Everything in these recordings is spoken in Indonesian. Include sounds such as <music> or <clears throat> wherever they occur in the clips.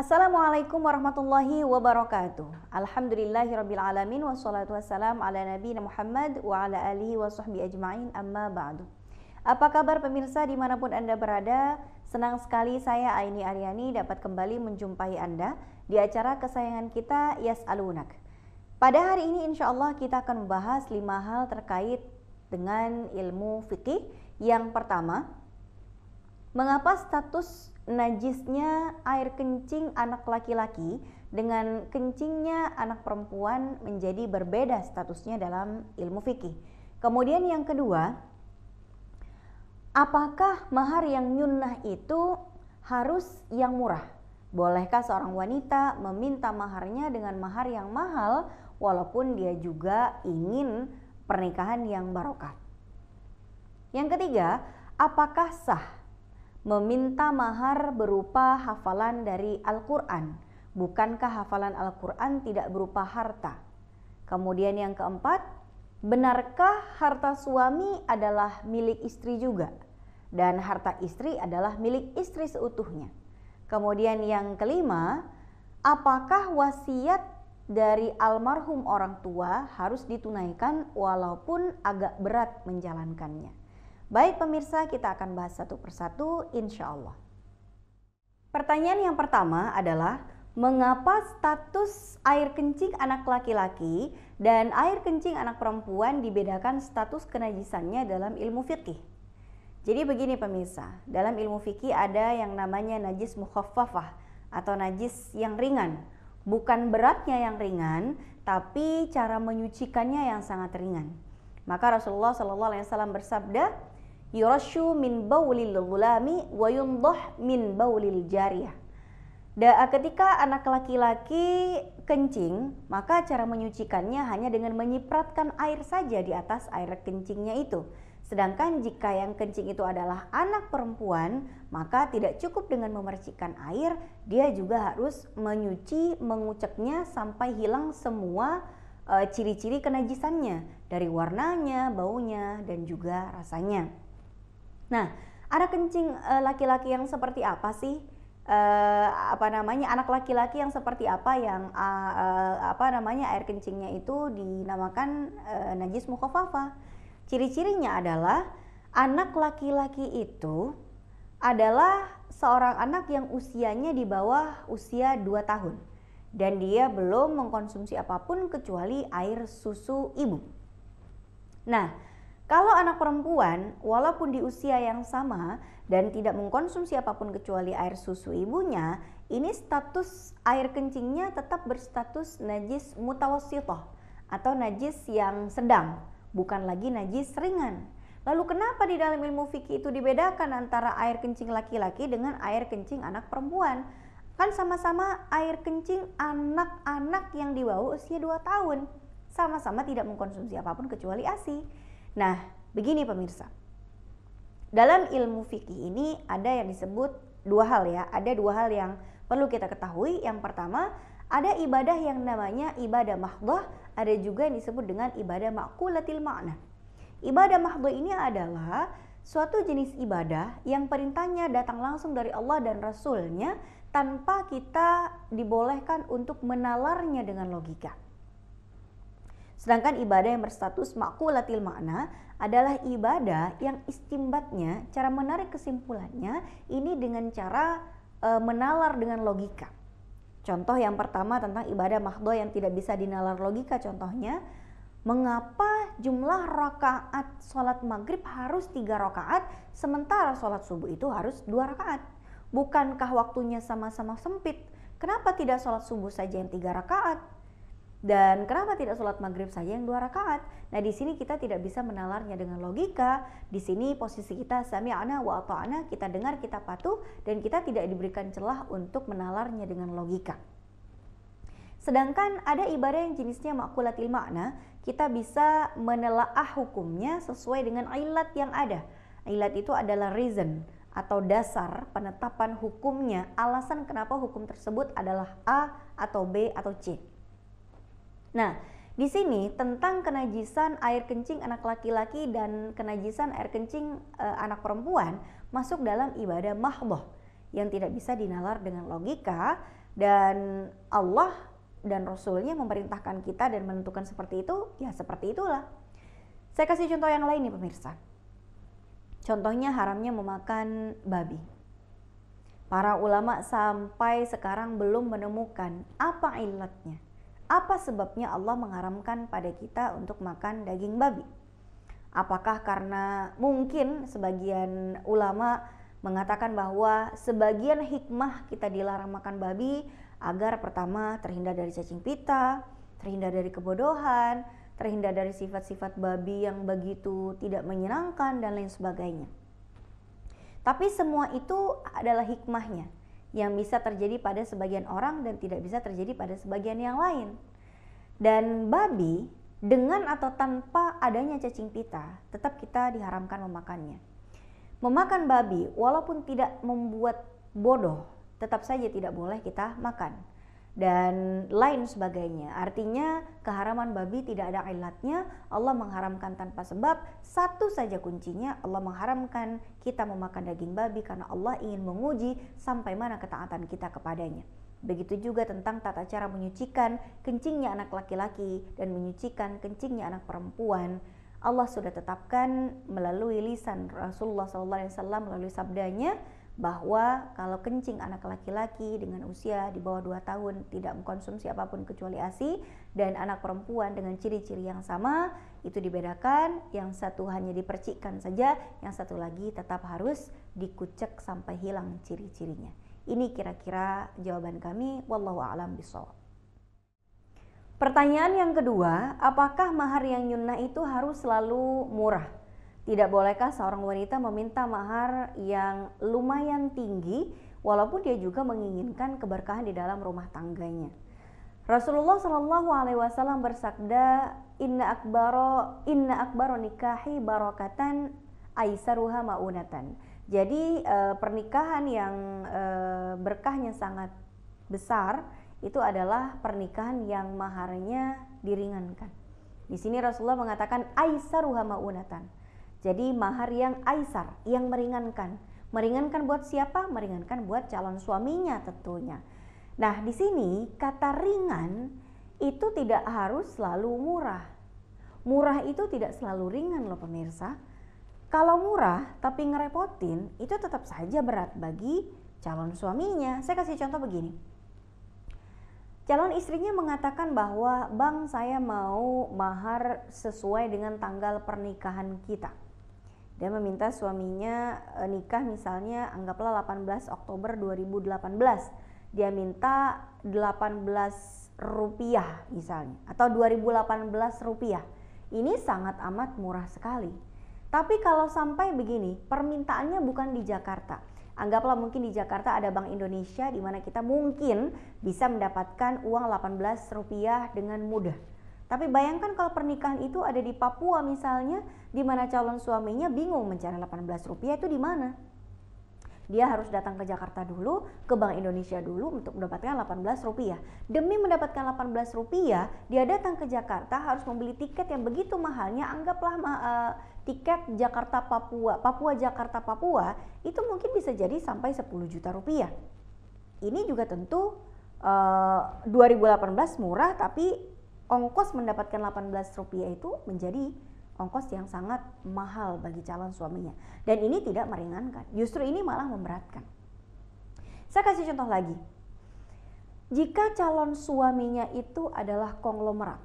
Assalamualaikum warahmatullahi wabarakatuh. Alhamdulillahirabbil alamin wassalatu wassalam ala nabiyina Muhammad wa ala alihi wa sahbihi ajmain amma ba'du. Apa kabar pemirsa di mana pun Anda berada? Senang sekali saya Aini Aryani dapat kembali menjumpai Anda di acara kesayangan kita Yas Alunak. Pada hari ini insya Allah kita akan membahas lima hal terkait dengan ilmu fikih. Yang pertama, mengapa status najisnya air kencing anak laki-laki dengan kencingnya anak perempuan menjadi berbeda statusnya dalam ilmu fikih. Kemudian yang kedua, apakah mahar yang nyunnah itu harus yang murah? Bolehkah seorang wanita meminta maharnya dengan mahar yang mahal walaupun dia juga ingin pernikahan yang barokah? Yang ketiga, apakah sah meminta mahar berupa hafalan dari Al-Quran. Bukankah hafalan Al-Quran tidak berupa harta? Kemudian yang keempat, benarkah harta suami adalah milik istri juga? Dan harta istri adalah milik istri seutuhnya. Kemudian yang kelima, apakah wasiat dari almarhum orang tua harus ditunaikan walaupun agak berat menjalankannya? Baik pemirsa, kita akan bahas satu persatu insya Allah. Pertanyaan yang pertama adalah, mengapa status air kencing anak laki-laki dan air kencing anak perempuan dibedakan status kenajisannya dalam ilmu fikih? Jadi begini pemirsa, dalam ilmu fikih ada yang namanya najis mukhaffafah atau najis yang ringan. Bukan beratnya yang ringan, tapi cara menyucikannya yang sangat ringan. Maka Rasulullah SAW bersabda, yurashu min baulil gulami wa yundah min baulil jariyah. Da, ketika anak laki-laki kencing, maka cara menyucikannya hanya dengan menyipratkan air saja di atas air kencingnya itu. Sedangkan jika yang kencing itu adalah anak perempuan, maka tidak cukup dengan memercikan air, dia juga harus menyuci, menguceknya sampai hilang semua e, ciri-ciri kenajisannya dari warnanya, baunya, dan juga rasanya. Nah, ada kencing eh, laki-laki yang seperti apa sih? Uh, apa namanya anak laki-laki yang seperti apa yang uh, uh, apa namanya air kencingnya itu dinamakan uh, najis mukhafafa. Ciri-cirinya adalah anak laki-laki itu adalah seorang anak yang usianya di bawah usia 2 tahun dan dia belum mengkonsumsi apa pun kecuali air susu ibu. Nah, kalau anak perempuan, walaupun di usia yang sama dan tidak mengkonsumsi apa pun kecuali air susu ibunya, ini status air kencingnya tetap berstatus najis mutawassithah atau najis yang sedang, bukan lagi najis ringan. Lalu kenapa di dalam ilmu fikih itu dibedakan antara air kencing laki-laki dengan air kencing anak perempuan? Kan sama-sama air kencing anak-anak yang di bawah usia 2 tahun. Sama-sama tidak mengkonsumsi apa pun kecuali ASI. Nah, begini pemirsa. Dalam ilmu fikih ini ada yang disebut dua hal ya. Ada dua hal yang perlu kita ketahui. Yang pertama, ada ibadah yang namanya ibadah mahdoh, ada juga yang disebut dengan ibadah makulatil makna. Ibadah mahdoh ini adalah suatu jenis ibadah yang perintahnya datang langsung dari Allah dan Rasulnya tanpa kita dibolehkan untuk menalarnya dengan logika. Sedangkan ibadah yang berstatus makulatil makna adalah ibadah yang istimbatnya, cara menarik kesimpulannya ini dengan cara e, menalar dengan logika. Contoh yang pertama tentang ibadah mahdoh yang tidak bisa dinalar logika contohnya, mengapa jumlah rakaat sholat maghrib harus tiga rakaat sementara sholat subuh itu harus dua rakaat? Bukankah waktunya sama-sama sempit? Kenapa tidak sholat subuh saja yang tiga rakaat? Dan kenapa tidak sholat maghrib saja yang dua rakaat? Nah di sini kita tidak bisa menalarnya dengan logika. Di sini posisi kita sami'ana wa ata'ana, kita dengar, kita patuh, dan kita tidak diberikan celah untuk menalarnya dengan logika. Sedangkan ada ibadah yang jenisnya makulatil makna, kita bisa menelaah hukumnya sesuai dengan ilat yang ada. Ilat itu adalah reason atau dasar penetapan hukumnya, alasan kenapa hukum tersebut adalah A atau B atau C. Nah, di sini tentang kenajisan air kencing anak laki-laki dan kenajisan air kencing e, anak perempuan masuk dalam ibadah mahdoh. yang tidak bisa dinalar dengan logika dan Allah dan Rasulnya memerintahkan kita dan menentukan seperti itu, ya seperti itulah. Saya kasih contoh yang lain nih pemirsa. Contohnya haramnya memakan babi. Para ulama sampai sekarang belum menemukan apa ilatnya. Apa sebabnya Allah mengharamkan pada kita untuk makan daging babi? Apakah karena mungkin sebagian ulama mengatakan bahwa sebagian hikmah kita dilarang makan babi agar pertama terhindar dari cacing pita, terhindar dari kebodohan, terhindar dari sifat-sifat babi yang begitu tidak menyenangkan dan lain sebagainya. Tapi semua itu adalah hikmahnya yang bisa terjadi pada sebagian orang dan tidak bisa terjadi pada sebagian yang lain. Dan babi dengan atau tanpa adanya cacing pita tetap kita diharamkan memakannya. Memakan babi walaupun tidak membuat bodoh, tetap saja tidak boleh kita makan. Dan lain sebagainya. Artinya keharaman babi tidak ada ilatnya. Allah mengharamkan tanpa sebab. Satu saja kuncinya Allah mengharamkan kita memakan daging babi karena Allah ingin menguji sampai mana ketaatan kita kepadanya. Begitu juga tentang tata cara menyucikan kencingnya anak laki-laki dan menyucikan kencingnya anak perempuan Allah sudah tetapkan melalui lisan Rasulullah SAW melalui sabdanya bahwa kalau kencing anak laki-laki dengan usia di bawah 2 tahun tidak mengkonsumsi apa pun kecuali ASI dan anak perempuan dengan ciri-ciri yang sama itu dibedakan. Yang satu hanya dipercikkan saja yang satu lagi tetap harus dikucek sampai hilang ciri-cirinya. Ini kira-kira jawaban kami. Wallahu a'lam bishawab. Pertanyaan yang kedua, apakah mahar yang nyunnah itu harus selalu murah? Tidak bolehkah seorang wanita meminta mahar yang lumayan tinggi walaupun dia juga menginginkan keberkahan di dalam rumah tangganya? Rasulullah Shallallahu Alaihi Wasallam bersabda, Inna akbaro inna akbaro nikahi barokatan aisaruha maunatan. Jadi eh, pernikahan yang eh, berkahnya sangat besar itu adalah pernikahan yang maharnya diringankan. Di sini Rasulullah mengatakan aisaruha maunatan. Jadi mahar yang aisar, yang meringankan. Meringankan buat siapa? Meringankan buat calon suaminya tentunya. Nah, di sini kata ringan itu tidak harus selalu murah. Murah itu tidak selalu ringan loh pemirsa. Kalau murah tapi ngerepotin itu tetap saja berat bagi calon suaminya. Saya kasih contoh begini Calon istrinya mengatakan bahwa bang saya mau mahar sesuai dengan tanggal pernikahan kita. Dia meminta suaminya e, nikah misalnya anggaplah 18 Oktober 2018. Dia minta 18 rupiah misalnya atau 2018 rupiah. Ini sangat amat murah sekali. Tapi kalau sampai begini, permintaannya bukan di Jakarta, Anggaplah mungkin di Jakarta ada Bank Indonesia di mana kita mungkin bisa mendapatkan uang 18 rupiah dengan mudah. Tapi bayangkan kalau pernikahan itu ada di Papua misalnya, di mana calon suaminya bingung mencari 18 rupiah itu di mana? Dia harus datang ke Jakarta dulu, ke Bank Indonesia dulu untuk mendapatkan 18 rupiah. Demi mendapatkan 18 rupiah, dia datang ke Jakarta harus membeli tiket yang begitu mahalnya, anggaplah uh, tiket Jakarta Papua, Papua Jakarta Papua itu mungkin bisa jadi sampai 10 juta rupiah. Ini juga tentu uh, eh, 2018 murah tapi ongkos mendapatkan 18 rupiah itu menjadi ongkos yang sangat mahal bagi calon suaminya. Dan ini tidak meringankan, justru ini malah memberatkan. Saya kasih contoh lagi. Jika calon suaminya itu adalah konglomerat,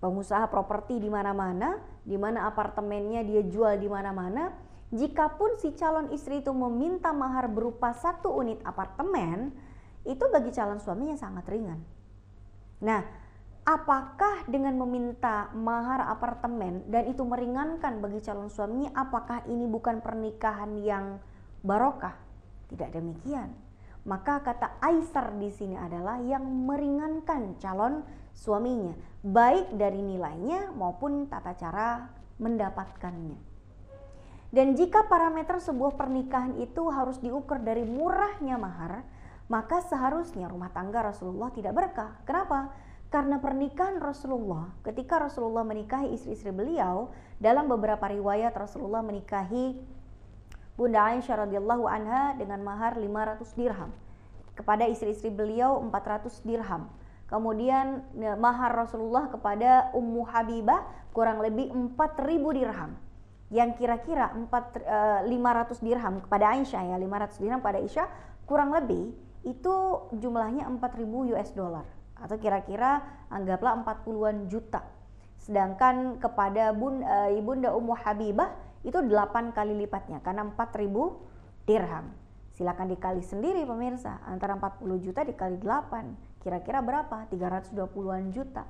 pengusaha properti di mana-mana, di mana apartemennya dia jual di mana-mana. Jikapun si calon istri itu meminta mahar berupa satu unit apartemen, itu bagi calon suaminya sangat ringan. Nah, apakah dengan meminta mahar apartemen dan itu meringankan bagi calon suaminya, apakah ini bukan pernikahan yang barokah? Tidak demikian. Maka kata Aisar di sini adalah yang meringankan calon suaminya, baik dari nilainya maupun tata cara mendapatkannya. Dan jika parameter sebuah pernikahan itu harus diukur dari murahnya mahar, maka seharusnya rumah tangga Rasulullah tidak berkah. Kenapa? Karena pernikahan Rasulullah, ketika Rasulullah menikahi istri-istri beliau, dalam beberapa riwayat Rasulullah menikahi Bunda Aisyah radhiyallahu anha dengan mahar 500 dirham. Kepada istri-istri beliau 400 dirham. Kemudian ya, mahar Rasulullah kepada Ummu Habibah kurang lebih 4000 dirham. Yang kira-kira 4 500 dirham kepada Aisyah ya, 500 dirham pada Aisyah kurang lebih itu jumlahnya 4000 US dollar atau kira-kira anggaplah 40-an juta Sedangkan kepada bun, uh, ibunda Ummu Habibah itu 8 kali lipatnya karena 4000 dirham. Silakan dikali sendiri pemirsa, antara 40 juta dikali 8, kira-kira berapa? 320-an juta.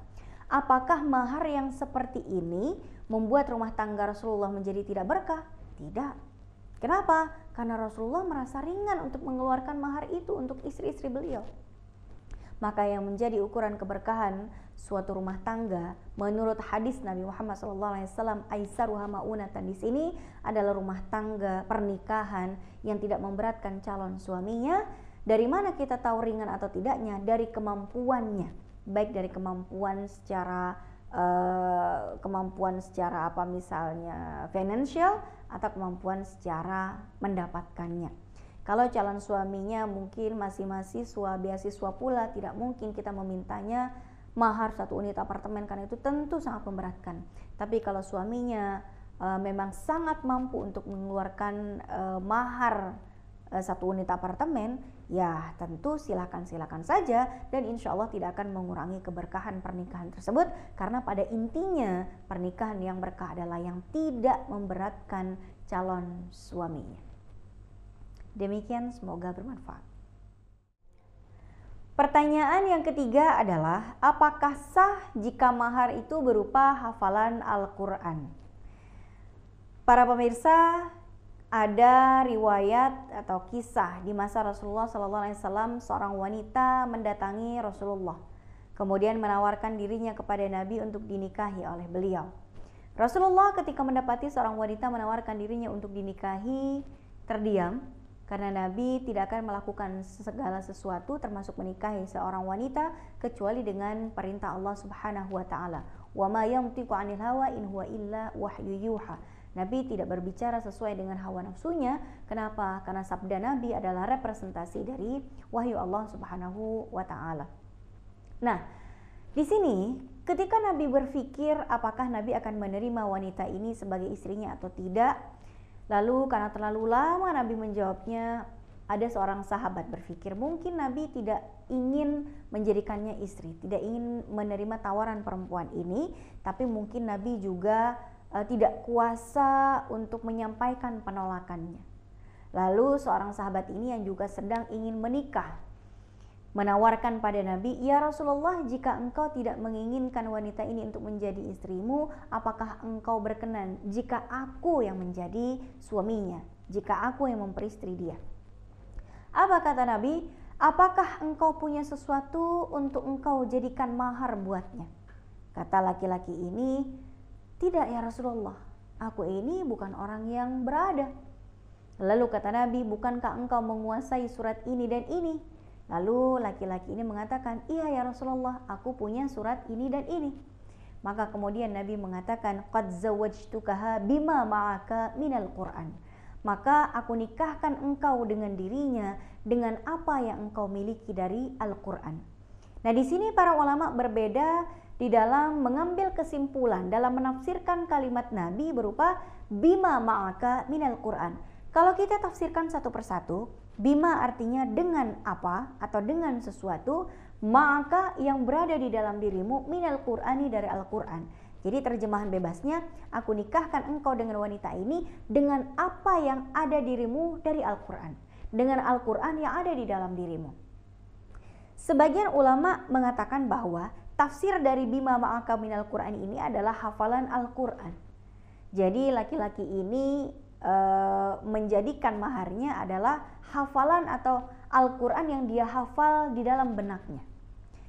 Apakah mahar yang seperti ini membuat rumah tangga Rasulullah menjadi tidak berkah? Tidak. Kenapa? Karena Rasulullah merasa ringan untuk mengeluarkan mahar itu untuk istri-istri beliau. Maka yang menjadi ukuran keberkahan suatu rumah tangga menurut hadis Nabi Muhammad SAW Aisaruha maunatan. Di sini adalah rumah tangga pernikahan yang tidak memberatkan calon suaminya. Dari mana kita tahu ringan atau tidaknya? Dari kemampuannya. Baik dari kemampuan secara uh, kemampuan secara apa misalnya financial atau kemampuan secara mendapatkannya kalau calon suaminya mungkin masih mahasiswa, beasiswa pula, tidak mungkin kita memintanya mahar satu unit apartemen karena itu tentu sangat memberatkan. Tapi kalau suaminya uh, memang sangat mampu untuk mengeluarkan uh, mahar uh, satu unit apartemen, ya tentu silakan silakan saja dan insya Allah tidak akan mengurangi keberkahan pernikahan tersebut karena pada intinya pernikahan yang berkah adalah yang tidak memberatkan calon suaminya. Demikian semoga bermanfaat. Pertanyaan yang ketiga adalah apakah sah jika mahar itu berupa hafalan Al-Qur'an? Para pemirsa, ada riwayat atau kisah di masa Rasulullah SAW seorang wanita mendatangi Rasulullah kemudian menawarkan dirinya kepada Nabi untuk dinikahi oleh beliau. Rasulullah ketika mendapati seorang wanita menawarkan dirinya untuk dinikahi terdiam karena Nabi tidak akan melakukan segala sesuatu termasuk menikahi seorang wanita kecuali dengan perintah Allah Subhanahu wa taala. Wa ma yantiqu 'anil hawa in huwa illa wahyu yuha. Nabi tidak berbicara sesuai dengan hawa nafsunya. Kenapa? Karena sabda Nabi adalah representasi dari wahyu Allah Subhanahu wa taala. Nah, di sini ketika Nabi berpikir apakah Nabi akan menerima wanita ini sebagai istrinya atau tidak, Lalu karena terlalu lama Nabi menjawabnya, ada seorang sahabat berpikir mungkin Nabi tidak ingin menjadikannya istri, tidak ingin menerima tawaran perempuan ini, tapi mungkin Nabi juga uh, tidak kuasa untuk menyampaikan penolakannya. Lalu seorang sahabat ini yang juga sedang ingin menikah menawarkan pada Nabi, "Ya Rasulullah, jika engkau tidak menginginkan wanita ini untuk menjadi istrimu, apakah engkau berkenan jika aku yang menjadi suaminya, jika aku yang memperistri dia?" Apa kata Nabi? "Apakah engkau punya sesuatu untuk engkau jadikan mahar buatnya?" Kata laki-laki ini, "Tidak ya Rasulullah, aku ini bukan orang yang berada." Lalu kata Nabi, "Bukankah engkau menguasai surat ini dan ini?" Lalu laki-laki ini mengatakan, "Iya ya Rasulullah, aku punya surat ini dan ini." Maka kemudian Nabi mengatakan, "Qad zawajtukaha bima ma'aka minal Qur'an." Maka aku nikahkan engkau dengan dirinya dengan apa yang engkau miliki dari Al-Qur'an. Nah, di sini para ulama berbeda di dalam mengambil kesimpulan dalam menafsirkan kalimat Nabi berupa bima ma'aka minal Qur'an. Kalau kita tafsirkan satu persatu, Bima artinya dengan apa atau dengan sesuatu, maka yang berada di dalam dirimu minal Qur'ani dari Al-Qur'an. Jadi terjemahan bebasnya, aku nikahkan engkau dengan wanita ini dengan apa yang ada dirimu dari Al-Qur'an. Dengan Al-Qur'an yang ada di dalam dirimu. Sebagian ulama mengatakan bahwa tafsir dari bima ma'aka minal Qur'an ini adalah hafalan Al-Qur'an. Jadi laki-laki ini e, menjadikan maharnya adalah hafalan atau Al-Quran yang dia hafal di dalam benaknya.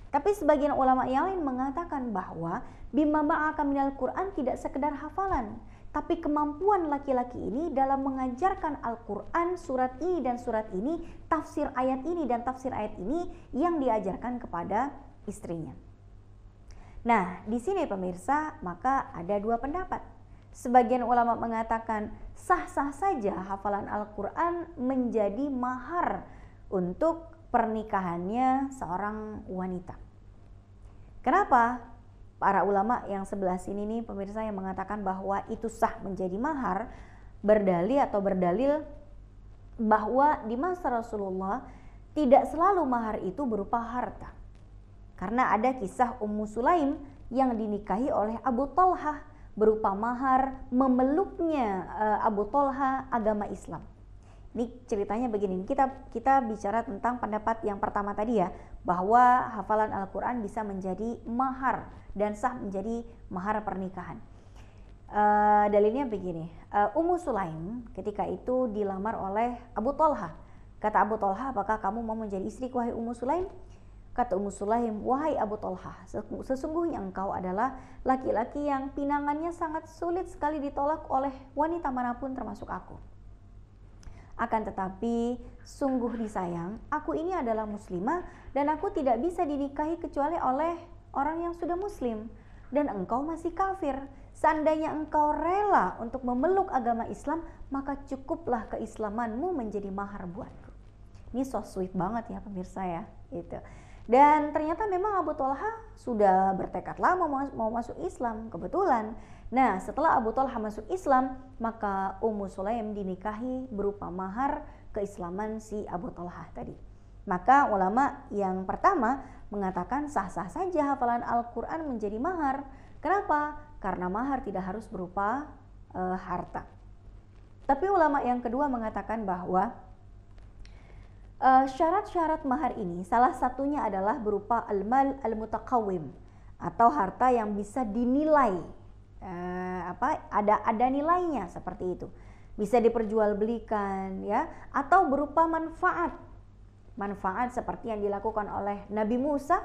Tapi sebagian ulama yang lain mengatakan bahwa bima ma'aka minal Quran tidak sekedar hafalan, tapi kemampuan laki-laki ini dalam mengajarkan Al-Quran surat ini dan surat ini, tafsir ayat ini dan tafsir ayat ini yang diajarkan kepada istrinya. Nah, di sini pemirsa, maka ada dua pendapat. Sebagian ulama mengatakan sah-sah saja hafalan Al-Quran menjadi mahar untuk pernikahannya seorang wanita. Kenapa? Para ulama yang sebelah sini nih pemirsa yang mengatakan bahwa itu sah menjadi mahar berdalil atau berdalil bahwa di masa Rasulullah tidak selalu mahar itu berupa harta. Karena ada kisah Ummu Sulaim yang dinikahi oleh Abu Talhah berupa mahar memeluknya uh, Abu Tolha agama Islam. Ini ceritanya begini, kita kita bicara tentang pendapat yang pertama tadi ya, bahwa hafalan Al-Quran bisa menjadi mahar dan sah menjadi mahar pernikahan. Uh, dalilnya begini, uh, Ummu Sulaim ketika itu dilamar oleh Abu Tolha. Kata Abu Tolha, apakah kamu mau menjadi istri wahai Ummu Sulaim? Kata Ummu Sulaim, wahai Abu Talha, sesungguhnya engkau adalah laki-laki yang pinangannya sangat sulit sekali ditolak oleh wanita mana pun termasuk aku. Akan tetapi, sungguh disayang, aku ini adalah muslimah dan aku tidak bisa dinikahi kecuali oleh orang yang sudah muslim. Dan engkau masih kafir. Seandainya engkau rela untuk memeluk agama Islam, maka cukuplah keislamanmu menjadi mahar buatku. Ini so sweet banget ya pemirsa ya. Gitu. Dan ternyata memang Abu Talha sudah bertekad lama mau, masuk Islam kebetulan. Nah setelah Abu Talha masuk Islam maka Ummu Sulaim dinikahi berupa mahar keislaman si Abu Talha tadi. Maka ulama yang pertama mengatakan sah-sah saja hafalan Al-Quran menjadi mahar. Kenapa? Karena mahar tidak harus berupa e, harta. Tapi ulama yang kedua mengatakan bahwa syarat-syarat uh, mahar ini salah satunya adalah berupa al-mal al-mutaqawim atau harta yang bisa dinilai. Uh, apa? Ada ada nilainya seperti itu. Bisa diperjualbelikan ya. Atau berupa manfaat. Manfaat seperti yang dilakukan oleh Nabi Musa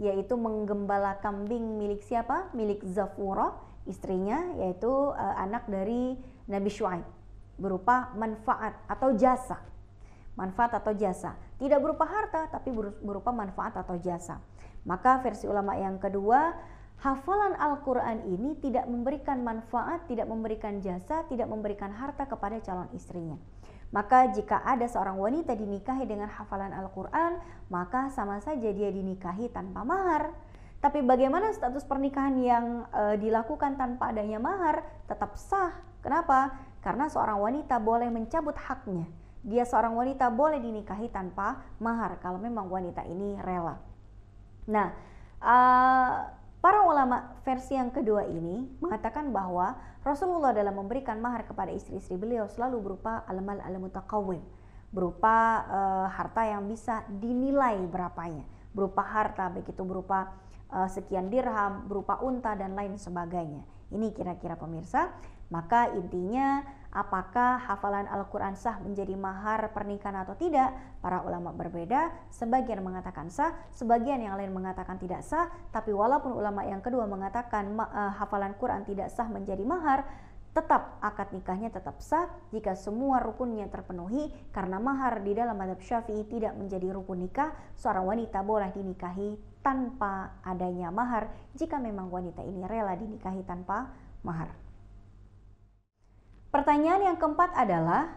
yaitu menggembala kambing milik siapa? Milik Zafura istrinya yaitu uh, anak dari Nabi Shu'aib. Berupa manfaat atau jasa manfaat atau jasa. Tidak berupa harta, tapi berupa manfaat atau jasa. Maka versi ulama yang kedua, hafalan Al-Quran ini tidak memberikan manfaat, tidak memberikan jasa, tidak memberikan harta kepada calon istrinya. Maka jika ada seorang wanita dinikahi dengan hafalan Al-Quran, maka sama saja dia dinikahi tanpa mahar. Tapi bagaimana status pernikahan yang e, dilakukan tanpa adanya mahar tetap sah? Kenapa? Karena seorang wanita boleh mencabut haknya dia seorang wanita boleh dinikahi tanpa mahar kalau memang wanita ini rela. Nah, uh, para ulama versi yang kedua ini mengatakan bahwa Rasulullah dalam memberikan mahar kepada istri-istri beliau selalu berupa al-mal al-mutaqawwim, berupa uh, harta yang bisa dinilai berapanya, berupa harta begitu berupa uh, sekian dirham, berupa unta dan lain sebagainya. Ini kira-kira pemirsa. Maka intinya apakah hafalan Al-Quran sah menjadi mahar pernikahan atau tidak? Para ulama berbeda, sebagian mengatakan sah, sebagian yang lain mengatakan tidak sah. Tapi walaupun ulama yang kedua mengatakan uh, hafalan Quran tidak sah menjadi mahar, tetap akad nikahnya tetap sah jika semua rukunnya terpenuhi karena mahar di dalam madhab syafi'i tidak menjadi rukun nikah seorang wanita boleh dinikahi tanpa adanya mahar jika memang wanita ini rela dinikahi tanpa mahar. Pertanyaan yang keempat adalah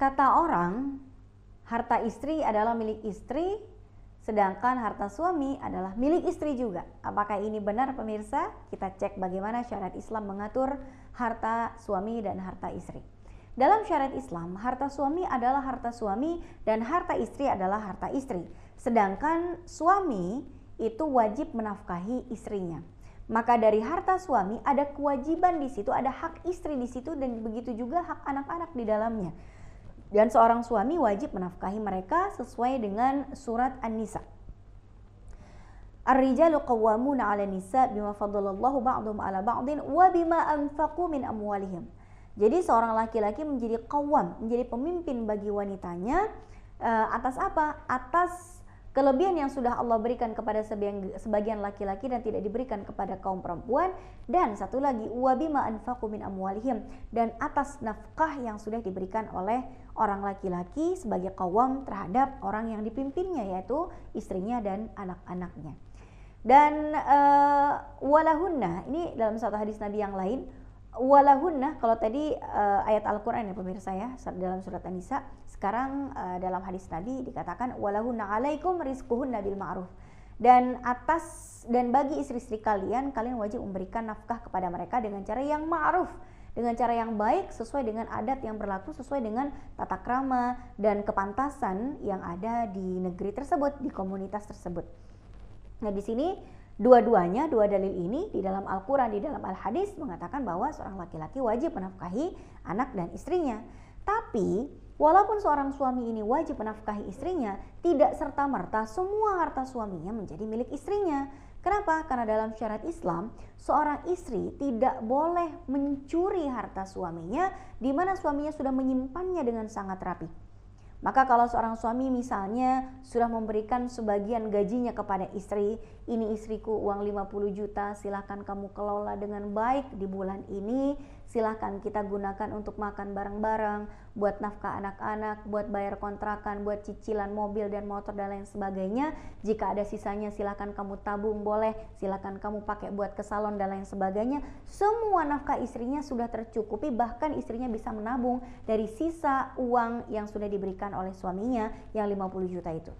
kata orang harta istri adalah milik istri sedangkan harta suami adalah milik istri juga. Apakah ini benar pemirsa? Kita cek bagaimana syariat Islam mengatur harta suami dan harta istri. Dalam syariat Islam, harta suami adalah harta suami dan harta istri adalah harta istri. Sedangkan suami itu wajib menafkahi istrinya maka dari harta suami ada kewajiban di situ, ada hak istri di situ dan begitu juga hak anak-anak di dalamnya. Dan seorang suami wajib menafkahi mereka sesuai dengan surat An-Nisa. Ar-rijalu qawwamuna 'ala nisa bima faddalallahu ba'dhum 'ala ba'din wa bima anfaqu min amwalihim. Jadi seorang laki-laki menjadi qawwam, menjadi pemimpin bagi wanitanya uh, atas apa? Atas Kelebihan yang sudah Allah berikan kepada sebagian laki-laki dan tidak diberikan kepada kaum perempuan dan satu lagi wabima anfaqu min amwalihim dan atas nafkah yang sudah diberikan oleh orang laki-laki sebagai kawam terhadap orang yang dipimpinnya yaitu istrinya dan anak-anaknya. Dan uh, walahunna ini dalam satu hadis Nabi yang lain walahunna kalau tadi uh, ayat Al-Qur'an ya pemirsa ya dalam surat An-Nisa. Sekarang uh, dalam hadis Nabi dikatakan walahunna alaikum rizquhunna bil ma'ruf. Dan atas dan bagi istri-istri kalian kalian wajib memberikan nafkah kepada mereka dengan cara yang ma'ruf. Dengan cara yang baik sesuai dengan adat yang berlaku sesuai dengan tata krama dan kepantasan yang ada di negeri tersebut di komunitas tersebut. Nah, di sini Dua-duanya, dua dalil ini di dalam Al-Quran, di dalam Al-Hadis mengatakan bahwa seorang laki-laki wajib menafkahi anak dan istrinya. Tapi walaupun seorang suami ini wajib menafkahi istrinya, tidak serta-merta semua harta suaminya menjadi milik istrinya. Kenapa? Karena dalam syariat Islam, seorang istri tidak boleh mencuri harta suaminya di mana suaminya sudah menyimpannya dengan sangat rapi. Maka kalau seorang suami misalnya sudah memberikan sebagian gajinya kepada istri, ini istriku uang 50 juta, silahkan kamu kelola dengan baik di bulan ini, silahkan kita gunakan untuk makan bareng-bareng, buat nafkah anak-anak, buat bayar kontrakan, buat cicilan mobil dan motor dan lain sebagainya. Jika ada sisanya silahkan kamu tabung boleh, silahkan kamu pakai buat ke salon dan lain sebagainya. Semua nafkah istrinya sudah tercukupi, bahkan istrinya bisa menabung dari sisa uang yang sudah diberikan oleh suaminya yang 50 juta itu.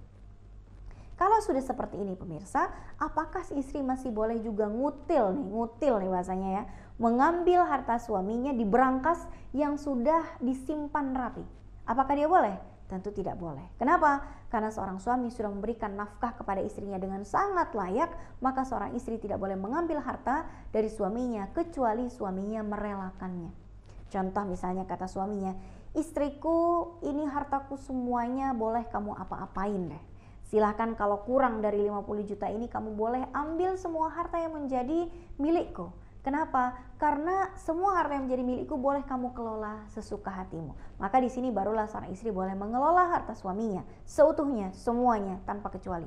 Kalau sudah seperti ini pemirsa, apakah istri masih boleh juga ngutil nih, ngutil nih bahasanya ya, mengambil harta suaminya di berangkas yang sudah disimpan rapi? Apakah dia boleh? Tentu tidak boleh. Kenapa? Karena seorang suami sudah memberikan nafkah kepada istrinya dengan sangat layak, maka seorang istri tidak boleh mengambil harta dari suaminya kecuali suaminya merelakannya. Contoh misalnya kata suaminya, istriku ini hartaku semuanya boleh kamu apa-apain deh Silahkan kalau kurang dari 50 juta ini kamu boleh ambil semua harta yang menjadi milikku. Kenapa? Karena semua harta yang menjadi milikku boleh kamu kelola sesuka hatimu. Maka di sini barulah seorang istri boleh mengelola harta suaminya seutuhnya, semuanya tanpa kecuali.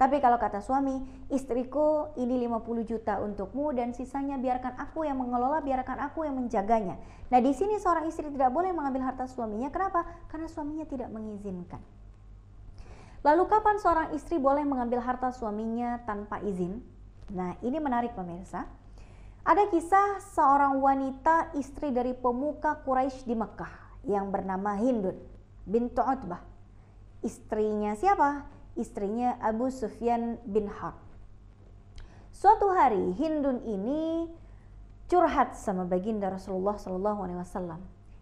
Tapi kalau kata suami, istriku ini 50 juta untukmu dan sisanya biarkan aku yang mengelola, biarkan aku yang menjaganya. Nah di sini seorang istri tidak boleh mengambil harta suaminya. Kenapa? Karena suaminya tidak mengizinkan. Lalu kapan seorang istri boleh mengambil harta suaminya tanpa izin? Nah, ini menarik pemirsa. Ada kisah seorang wanita istri dari pemuka Quraisy di Mekah yang bernama Hindun bintu Utbah. Istrinya siapa? Istrinya Abu Sufyan bin Harb. Suatu hari Hindun ini curhat sama baginda Rasulullah Shallallahu Alaihi Wasallam.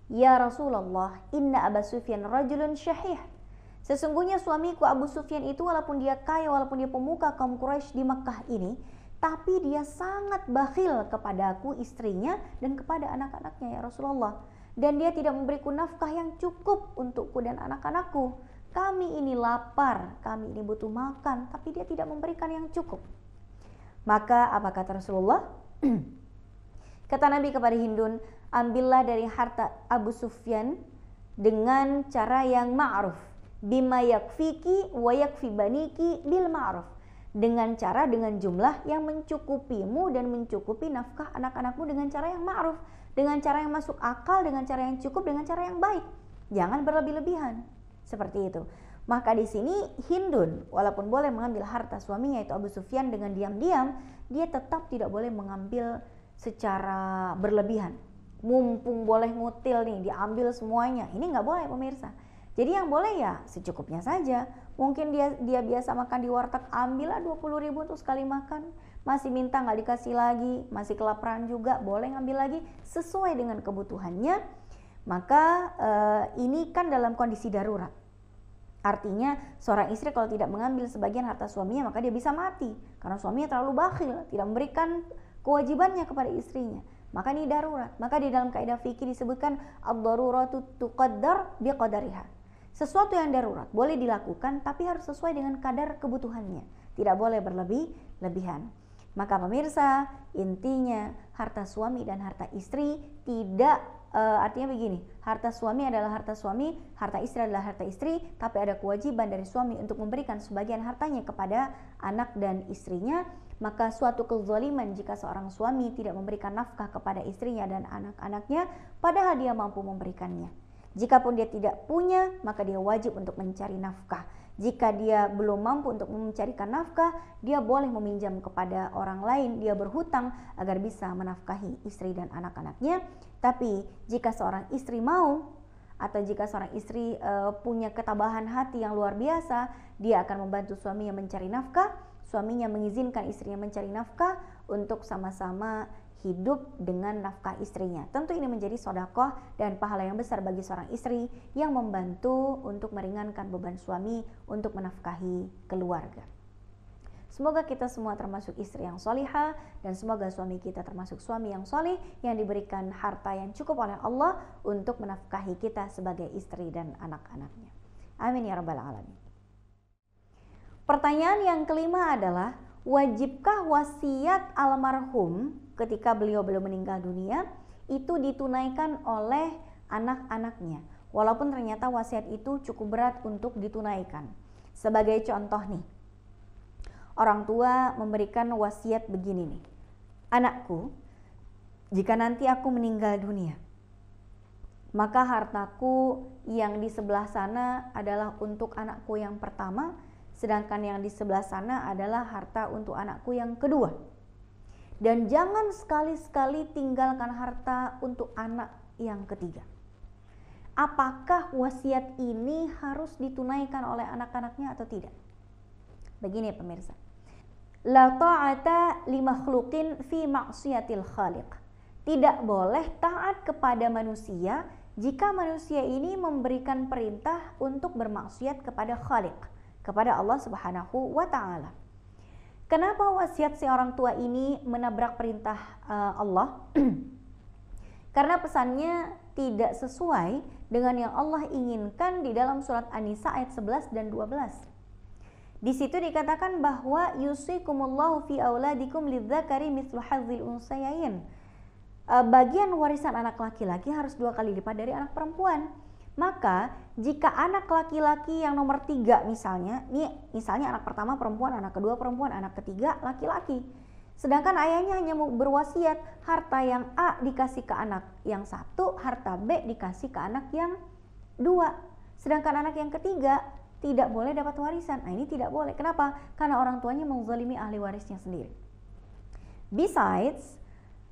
Ya Rasulullah, inna Abu Sufyan rajulun syahih Sesungguhnya suamiku Abu Sufyan itu walaupun dia kaya, walaupun dia pemuka kaum Quraisy di Makkah ini, tapi dia sangat bakhil kepada aku istrinya dan kepada anak-anaknya ya Rasulullah. Dan dia tidak memberiku nafkah yang cukup untukku dan anak-anakku. Kami ini lapar, kami ini butuh makan, tapi dia tidak memberikan yang cukup. Maka apa kata Rasulullah? <clears throat> kata Nabi kepada Hindun, ambillah dari harta Abu Sufyan dengan cara yang ma'ruf bima yakfiki wa yakfi bil ma'ruf dengan cara dengan jumlah yang mencukupimu dan mencukupi nafkah anak-anakmu dengan cara yang ma'ruf dengan cara yang masuk akal dengan cara yang cukup dengan cara yang baik. Jangan berlebih-lebihan. Seperti itu. Maka di sini Hindun walaupun boleh mengambil harta suaminya itu Abu Sufyan dengan diam-diam dia tetap tidak boleh mengambil secara berlebihan. Mumpung boleh ngutil nih diambil semuanya. Ini nggak boleh pemirsa. Jadi yang boleh ya secukupnya saja. Mungkin dia dia biasa makan di warteg, ambillah 20 ribu untuk sekali makan. Masih minta nggak dikasih lagi, masih kelaparan juga, boleh ngambil lagi sesuai dengan kebutuhannya. Maka eh, ini kan dalam kondisi darurat. Artinya seorang istri kalau tidak mengambil sebagian harta suaminya maka dia bisa mati karena suaminya terlalu bakhil, tidak memberikan kewajibannya kepada istrinya. Maka ini darurat. Maka di dalam kaidah fikih disebutkan ad-daruratu tuqaddar biqadariha sesuatu yang darurat boleh dilakukan tapi harus sesuai dengan kadar kebutuhannya. Tidak boleh berlebih-lebihan. Maka pemirsa, intinya harta suami dan harta istri tidak uh, artinya begini, harta suami adalah harta suami, harta istri adalah harta istri, tapi ada kewajiban dari suami untuk memberikan sebagian hartanya kepada anak dan istrinya, maka suatu kezaliman jika seorang suami tidak memberikan nafkah kepada istrinya dan anak-anaknya padahal dia mampu memberikannya. Jikapun dia tidak punya, maka dia wajib untuk mencari nafkah. Jika dia belum mampu untuk mencarikan nafkah, dia boleh meminjam kepada orang lain, dia berhutang agar bisa menafkahi istri dan anak-anaknya. Tapi jika seorang istri mau atau jika seorang istri uh, punya ketabahan hati yang luar biasa, dia akan membantu suaminya mencari nafkah, suaminya mengizinkan istrinya mencari nafkah untuk sama-sama hidup dengan nafkah istrinya. Tentu ini menjadi sodakoh dan pahala yang besar bagi seorang istri yang membantu untuk meringankan beban suami untuk menafkahi keluarga. Semoga kita semua termasuk istri yang solihah dan semoga suami kita termasuk suami yang solih yang diberikan harta yang cukup oleh Allah untuk menafkahi kita sebagai istri dan anak-anaknya. Amin ya rabbal alamin. Pertanyaan yang kelima adalah wajibkah wasiat almarhum ketika beliau belum meninggal dunia itu ditunaikan oleh anak-anaknya. Walaupun ternyata wasiat itu cukup berat untuk ditunaikan. Sebagai contoh nih, orang tua memberikan wasiat begini nih. Anakku, jika nanti aku meninggal dunia, maka hartaku yang di sebelah sana adalah untuk anakku yang pertama, sedangkan yang di sebelah sana adalah harta untuk anakku yang kedua. Dan jangan sekali-sekali tinggalkan harta untuk anak yang ketiga. Apakah wasiat ini harus ditunaikan oleh anak-anaknya atau tidak? Begini pemirsa. La ta'ata li makhluqin fi maksiatil khaliq. Tidak boleh taat kepada manusia jika manusia ini memberikan perintah untuk bermaksiat kepada Khaliq, kepada Allah Subhanahu wa taala. Kenapa wasiat si orang tua ini menabrak perintah uh, Allah? <clears throat> Karena pesannya tidak sesuai dengan yang Allah inginkan di dalam surat An-Nisa ayat 11 dan 12. Di situ dikatakan bahwa yusikumullahu fi auladikum lidzakari mithlu hadzil unsayain. Uh, bagian warisan anak laki-laki harus dua kali lipat dari anak perempuan. Maka jika anak laki-laki yang nomor tiga misalnya, ini misalnya anak pertama perempuan, anak kedua perempuan, anak ketiga laki-laki. Sedangkan ayahnya hanya berwasiat harta yang A dikasih ke anak yang satu, harta B dikasih ke anak yang dua. Sedangkan anak yang ketiga tidak boleh dapat warisan. Nah ini tidak boleh. Kenapa? Karena orang tuanya menzalimi ahli warisnya sendiri. Besides,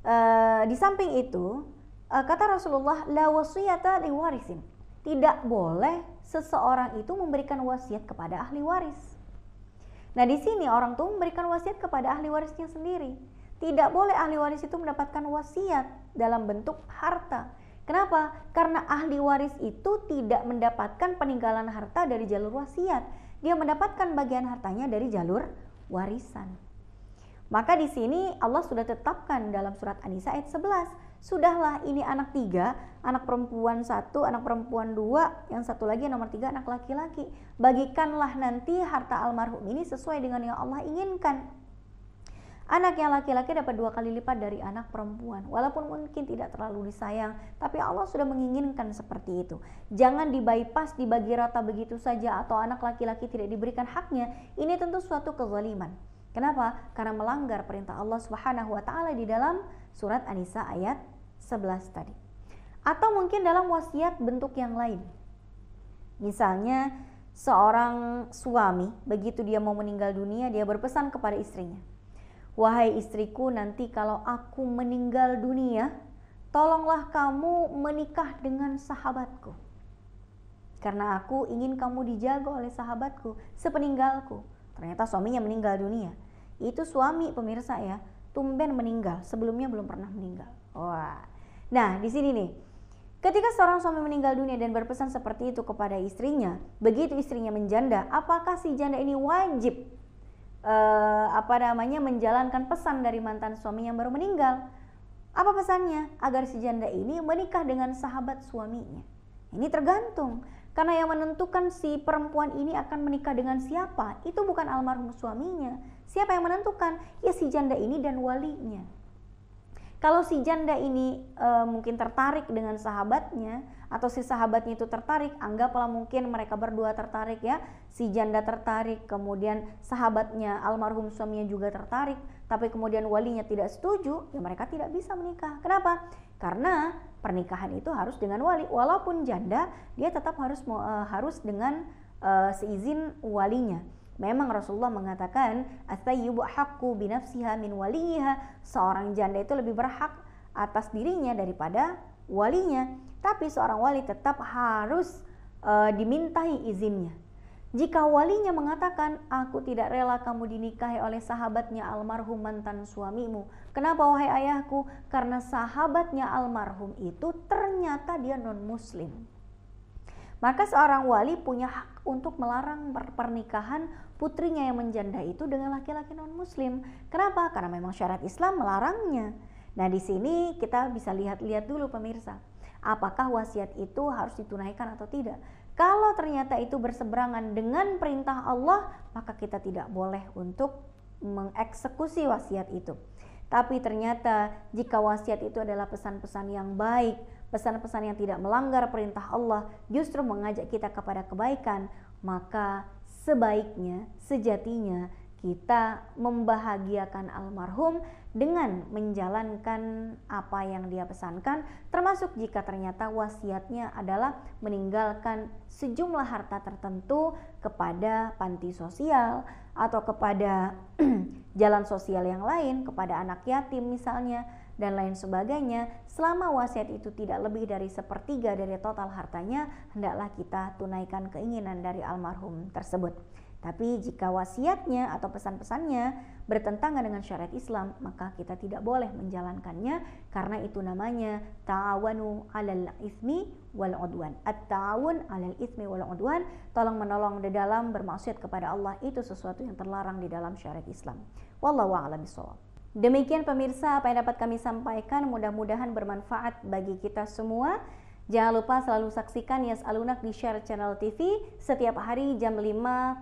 uh, di samping itu, uh, kata Rasulullah, la wasiyata li warisin tidak boleh seseorang itu memberikan wasiat kepada ahli waris. Nah, di sini orang tua memberikan wasiat kepada ahli warisnya sendiri. Tidak boleh ahli waris itu mendapatkan wasiat dalam bentuk harta. Kenapa? Karena ahli waris itu tidak mendapatkan peninggalan harta dari jalur wasiat. Dia mendapatkan bagian hartanya dari jalur warisan. Maka di sini Allah sudah tetapkan dalam surat An-Nisa ayat 11 sudahlah ini anak tiga, anak perempuan satu, anak perempuan dua, yang satu lagi nomor tiga anak laki-laki. Bagikanlah nanti harta almarhum ini sesuai dengan yang Allah inginkan. Anak yang laki-laki dapat dua kali lipat dari anak perempuan. Walaupun mungkin tidak terlalu disayang, tapi Allah sudah menginginkan seperti itu. Jangan dibypass, dibagi rata begitu saja atau anak laki-laki tidak diberikan haknya. Ini tentu suatu kezaliman. Kenapa? Karena melanggar perintah Allah Subhanahu wa taala di dalam surat An-Nisa ayat 11 tadi. Atau mungkin dalam wasiat bentuk yang lain. Misalnya seorang suami begitu dia mau meninggal dunia dia berpesan kepada istrinya. Wahai istriku nanti kalau aku meninggal dunia tolonglah kamu menikah dengan sahabatku. Karena aku ingin kamu dijaga oleh sahabatku sepeninggalku. Ternyata suaminya meninggal dunia. Itu suami pemirsa ya tumben meninggal, sebelumnya belum pernah meninggal. Wah. Nah, di sini nih. Ketika seorang suami meninggal dunia dan berpesan seperti itu kepada istrinya, begitu istrinya menjanda, apakah si janda ini wajib uh, apa namanya menjalankan pesan dari mantan suami yang baru meninggal? Apa pesannya? Agar si janda ini menikah dengan sahabat suaminya. Ini tergantung. Karena yang menentukan si perempuan ini akan menikah dengan siapa, itu bukan almarhum suaminya. Siapa yang menentukan? Ya si janda ini dan walinya. Kalau si janda ini e, mungkin tertarik dengan sahabatnya atau si sahabatnya itu tertarik, anggaplah mungkin mereka berdua tertarik ya, si janda tertarik, kemudian sahabatnya almarhum suaminya juga tertarik, tapi kemudian walinya tidak setuju, ya mereka tidak bisa menikah. Kenapa? Karena pernikahan itu harus dengan wali, walaupun janda dia tetap harus e, harus dengan e, seizin walinya. Memang Rasulullah mengatakan at-tayyibu haqqu binafsiha min waliha. Seorang janda itu lebih berhak atas dirinya daripada walinya. Tapi seorang wali tetap harus uh, dimintai izinnya. Jika walinya mengatakan, aku tidak rela kamu dinikahi oleh sahabatnya almarhum mantan suamimu. Kenapa wahai ayahku? Karena sahabatnya almarhum itu ternyata dia non muslim. Maka seorang wali punya hak untuk melarang pernikahan putrinya yang menjanda itu dengan laki-laki non muslim. Kenapa? Karena memang syariat Islam melarangnya. Nah, di sini kita bisa lihat-lihat dulu pemirsa. Apakah wasiat itu harus ditunaikan atau tidak? Kalau ternyata itu berseberangan dengan perintah Allah, maka kita tidak boleh untuk mengeksekusi wasiat itu. Tapi ternyata jika wasiat itu adalah pesan-pesan yang baik, pesan-pesan yang tidak melanggar perintah Allah, justru mengajak kita kepada kebaikan, maka sebaiknya, sejatinya kita membahagiakan almarhum dengan menjalankan apa yang dia pesankan termasuk jika ternyata wasiatnya adalah meninggalkan sejumlah harta tertentu kepada panti sosial atau kepada <clears throat> jalan sosial yang lain kepada anak yatim misalnya dan lain sebagainya selama wasiat itu tidak lebih dari sepertiga dari total hartanya hendaklah kita tunaikan keinginan dari almarhum tersebut tapi jika wasiatnya atau pesan-pesannya bertentangan dengan syariat Islam, maka kita tidak boleh menjalankannya karena itu namanya ta'awanu 'alal ismi wal 'udwan. At-ta'awun 'alal ismi wal 'udwan, tolong menolong di dalam bermaksiat kepada Allah itu sesuatu yang terlarang di dalam syariat Islam. Wallahu a'lam bishawab. Demikian pemirsa apa yang dapat kami sampaikan, mudah-mudahan bermanfaat bagi kita semua. Jangan lupa selalu saksikan Yas Alunak di Share Channel TV setiap hari jam 5.00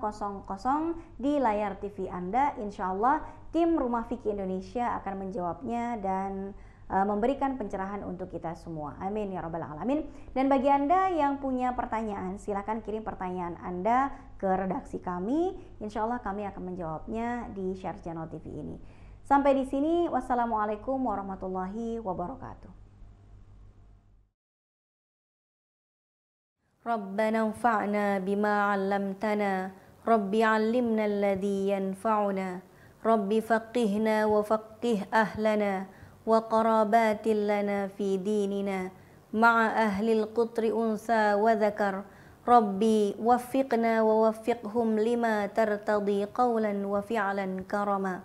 di layar TV Anda. Insya Allah tim Rumah Fikih Indonesia akan menjawabnya dan uh, memberikan pencerahan untuk kita semua. Amin ya rabbal alamin. Dan bagi Anda yang punya pertanyaan, silahkan kirim pertanyaan Anda ke redaksi kami. Insya Allah kami akan menjawabnya di Share Channel TV ini. Sampai di sini, wassalamualaikum warahmatullahi wabarakatuh. ربنا انفعنا بما علمتنا رب علمنا الذي ينفعنا رب فقهنا وفقه أهلنا وقرابات لنا في ديننا مع أهل القطر أنثى وذكر ربي وفقنا ووفقهم لما ترتضي قولا وفعلا كرما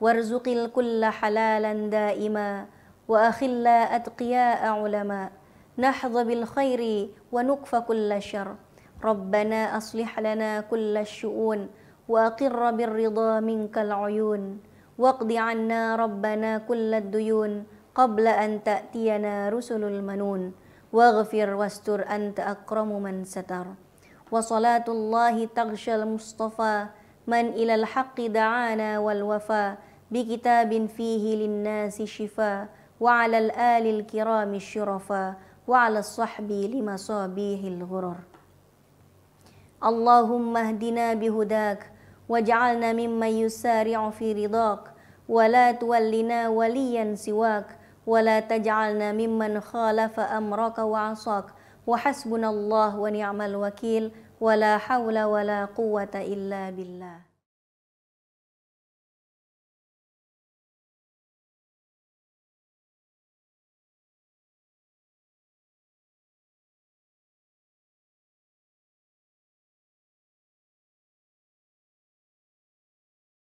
وارزق الكل حلالا دائما وأخلا أتقياء علماء. نحظى بالخير ونكف كل شر. ربنا أصلح لنا كل الشؤون وأقر بالرضا منك العيون. واقض عنا ربنا كل الديون قبل أن تأتينا رسل المنون. واغفر واستر أنت أكرم من ستر. وصلاة الله تغشى المصطفى. من إلى الحق دعانا والوفا. بكتاب فيه للناس شفاء وعلى الآل الكرام الشرفاء وعلى الصحب لمصابيه الغرر. اللهم اهدنا بهداك واجعلنا ممن يسارع في رضاك ولا تولنا وليا سواك ولا تجعلنا ممن خالف أمرك وعصاك. وحسبنا الله ونعم الوكيل ولا حول ولا قوة إلا بالله.